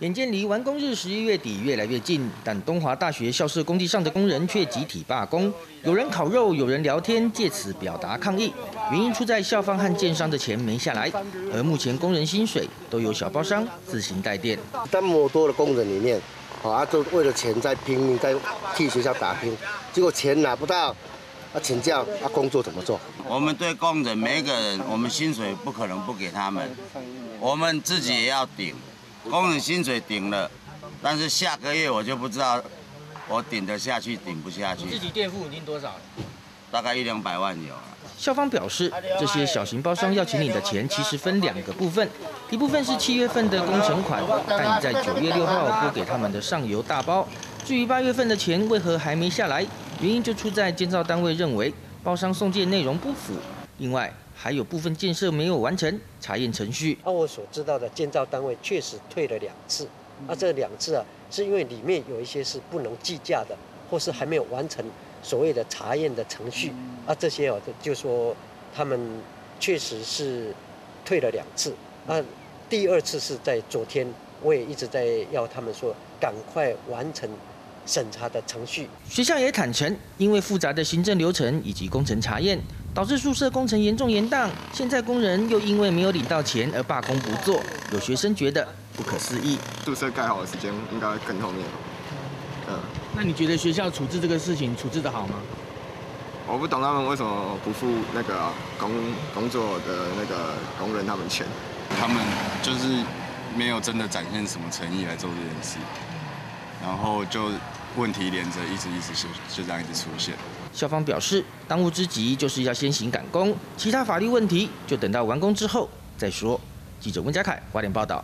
眼见离完工日十一月底越来越近，但东华大学校舍工地上的工人却集体罢工，有人烤肉，有人聊天，借此表达抗议。原因出在校方和建商的钱没下来，而目前工人薪水都由小包商自行代垫。这么多的工人里面，啊，就为了钱在拼命，在替学校打拼，结果钱拿不到，啊，请假，啊，工作怎么做？我们对工人每一个人，我们薪水不可能不给他们，我们自己也要顶。工人薪水顶了，但是下个月我就不知道我顶得下去顶不下去。自己垫付已经多少了？大概一两百万有。校方表示，这些小型包商要请你的钱，其实分两个部分，一部分是七月份的工程款，但已在九月六号拨给他们的上游大包。至于八月份的钱为何还没下来，原因就出在建造单位认为包商送件内容不符。另外。还有部分建设没有完成查验程序。按我所知道的，建造单位确实退了两次。啊，这两次啊，是因为里面有一些是不能计价的，或是还没有完成所谓的查验的程序。啊，这些哦，就说他们确实是退了两次。啊，第二次是在昨天，我也一直在要他们说赶快完成。审查的程序，学校也坦诚，因为复杂的行政流程以及工程查验，导致宿舍工程严重延宕。现在工人又因为没有领到钱而罢工不做，有学生觉得不可思议。宿舍盖好的时间应该更后面。嗯，那你觉得学校处置这个事情处置的好吗？我不懂他们为什么不付那个工工作的那个工人他们钱，他们就是没有真的展现什么诚意来做这件事。然后就问题连着，一直一直是就这样一直出现。校方表示，当务之急就是要先行赶工，其他法律问题就等到完工之后再说。记者温家凯，华联报道。